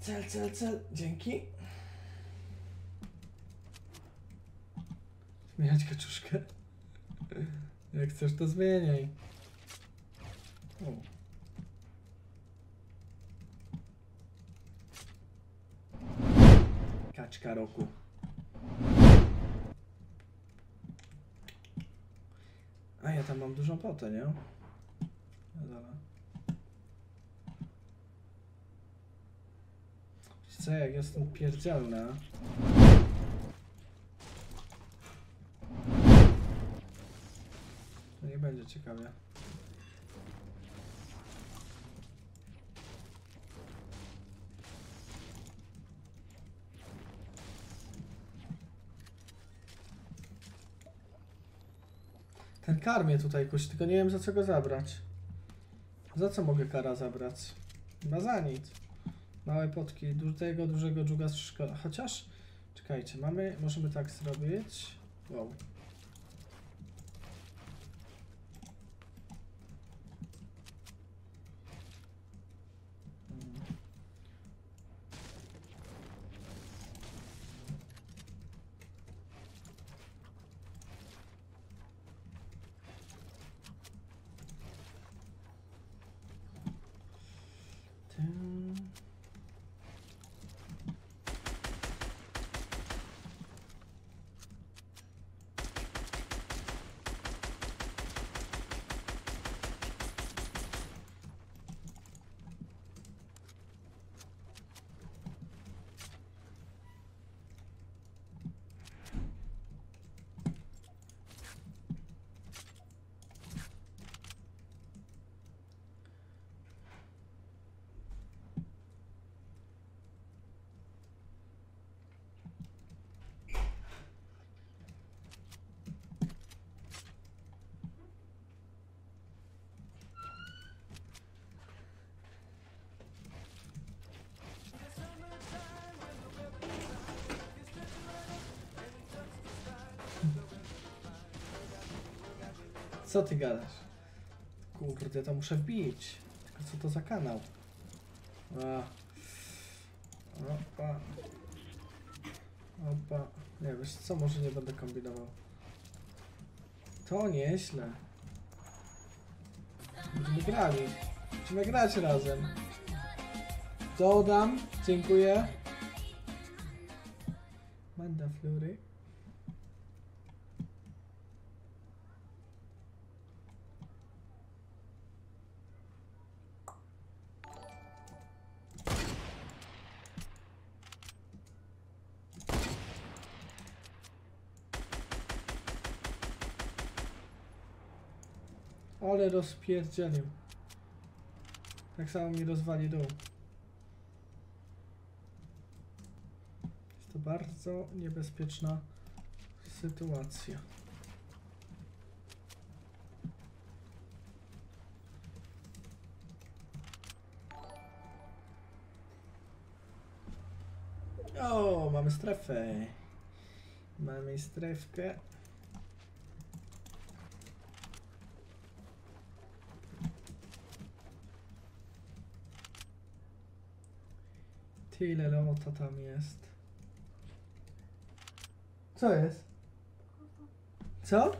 Cel, cel, cel. Dzięki. Zmieniać kaczuszkę. Jak chcesz, to zmieniaj. O. Kaczka roku. A ja tam mam dużą potę, nie? No dobra. Co, jak jestem pierdzielna. To nie będzie ciekawie. Ten kar mnie tutaj kusi, tylko nie wiem za co go zabrać. Za co mogę kara zabrać? Chyba za nic. Małe potki, dużego, dużego dżuga z szkoda. Chociaż, czekajcie, mamy, możemy tak zrobić. Wow. Mm. Co ty gadasz? Kurde, to muszę wbić. Tylko co to za kanał? A. Opa. Opa. Nie wiesz co, może nie będę kombinował. To nieźle. Będziemy grali. Będziemy grać razem. Dodam. Dziękuję. Manda Flory. Ale rozpierdzielił. Tak samo mi rozwali dół. Jest to bardzo niebezpieczna sytuacja. O, mamy strefę. Mamy strefkę. Tyle lota tam jest. Co jest? Co?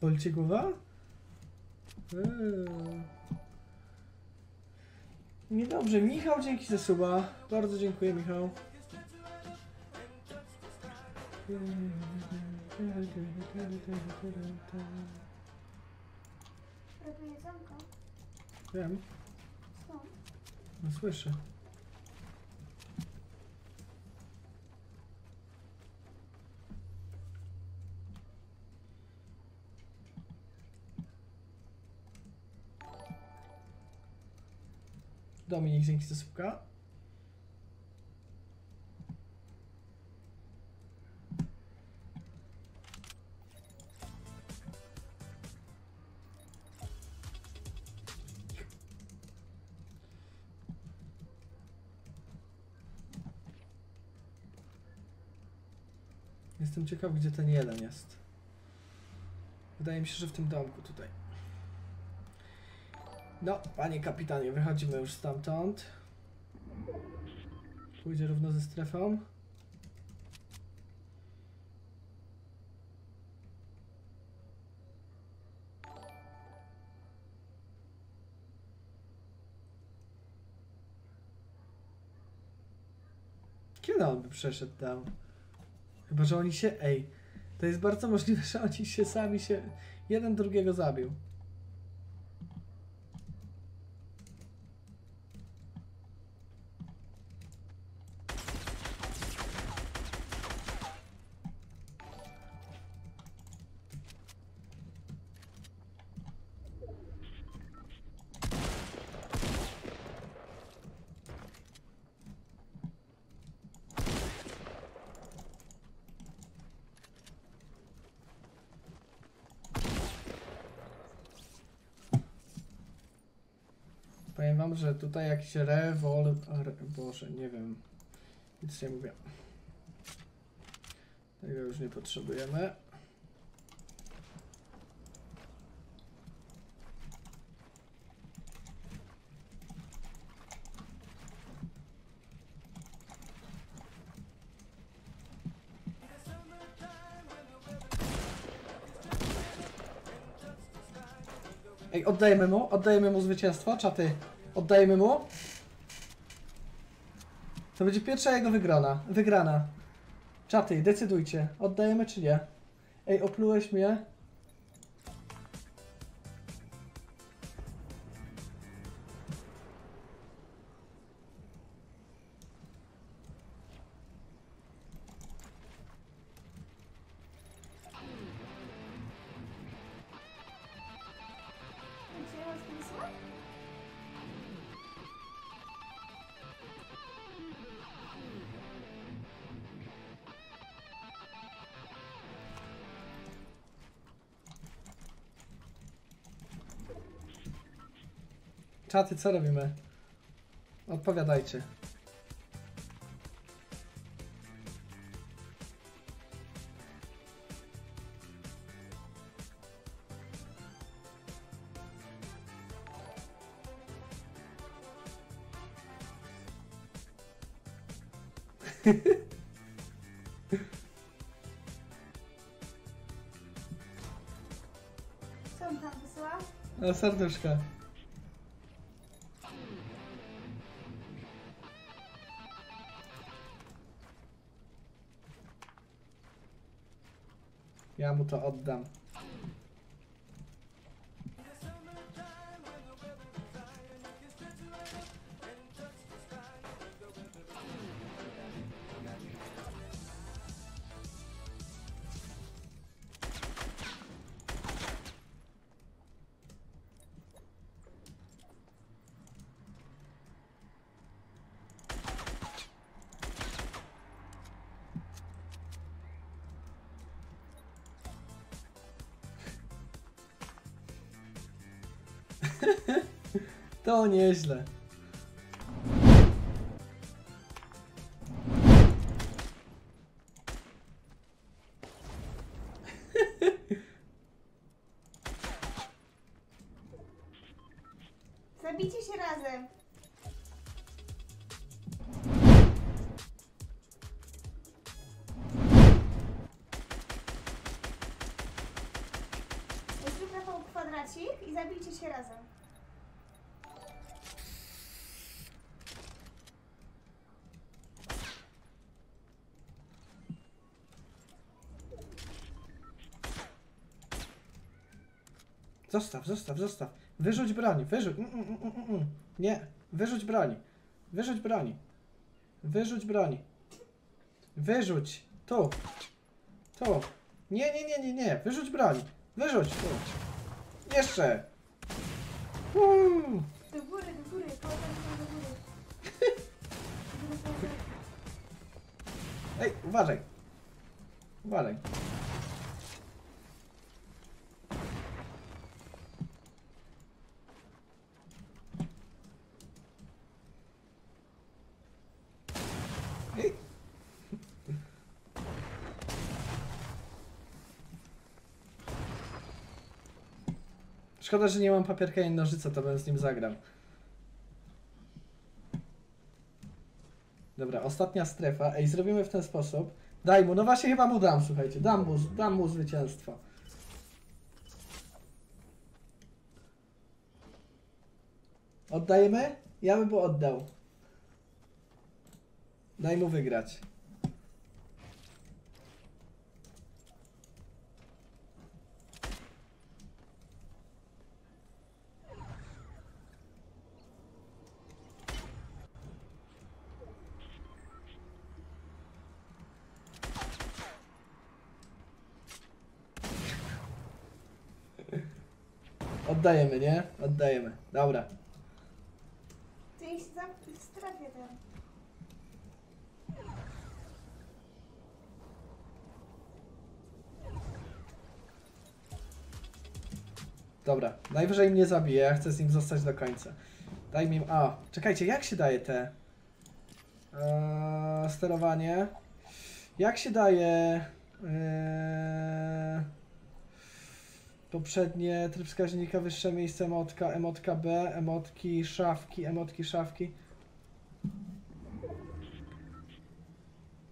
Boli cię głowa? Eee. Michał, dzięki za suba. Bardzo dziękuję, Michał. Wiem? No słyszę. Dominik, dzięki za. Jestem ciekaw, gdzie ten jeden jest. Wydaje mi się, że w tym domku tutaj. No, panie kapitanie, wychodzimy już stamtąd. Pójdzie równo ze strefą. Kiedy on by przeszedł tam? Chyba, że oni się... Ej, to jest bardzo możliwe, że oni się sami się... Jeden drugiego zabił. Że tutaj jakiś rewol... Re, Boże, nie wiem. Nic nie mówię. Tego już nie potrzebujemy. Ej, oddajemy mu, oddajemy mu zwycięstwo, czaty. Oddajemy mu. To będzie pierwsza jego wygrana. Wygrana. Czaty, decydujcie. Oddajemy czy nie? Ej, oplułeś mnie. Czaty, co robimy? Odpowiadajcie. Co on tam wysyła? O, serduszka. Ja mu to nieźle. Zostaw, zostaw, zostaw. Wyrzuć broń, wyrzuć. Mm, mm, mm, mm, mm. Nie, wyrzuć broń. Wyrzuć broń. Wyrzuć broń. Wyrzuć. Tu. Tu. Nie, nie, nie, nie, nie. Wyrzuć broń. Wyrzuć. Tu. Jeszcze. Uuu. Do góry, do góry, do góry. Ej, uważaj. Uważaj. Ej. Szkoda, że nie mam papierka i nożyca, to bym z nim zagrał. Dobra, ostatnia strefa. Ej, zrobimy w ten sposób. Daj mu, no właśnie chyba mu dam, słuchajcie. Dam mu, dam mu zwycięstwo. Oddajemy? Ja bym mu oddał. Daj mu wygrać. Oddajemy, nie? Oddajemy. Dobra. Ty się zamknij w strefie tam. Dobra, najwyżej mnie zabije, ja chcę z nim zostać do końca. Daj mi... A, czekajcie, jak się daje te... Eee, sterowanie? Jak się daje... Eee, poprzednie tryb wskaźnika, wyższe miejsce emotka, emotka B, emotki, szafki, emotki, szafki.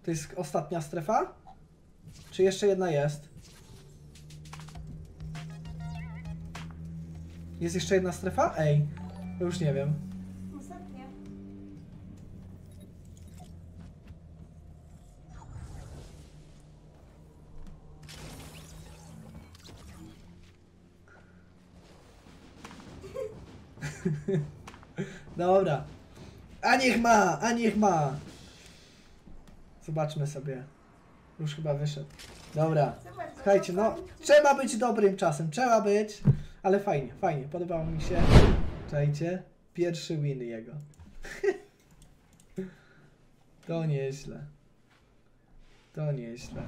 To jest ostatnia strefa? Czy jeszcze jedna jest? Jest jeszcze jedna strefa? Ej, już nie wiem. Dobra. A niech ma, a niech ma. Zobaczmy sobie. Już chyba wyszedł. Dobra. Słuchajcie, no trzeba być dobrym czasem, trzeba być. Ale fajnie, fajnie, podobało mi się. Słuchajcie, pierwszy win jego. To nieźle. To nieźle.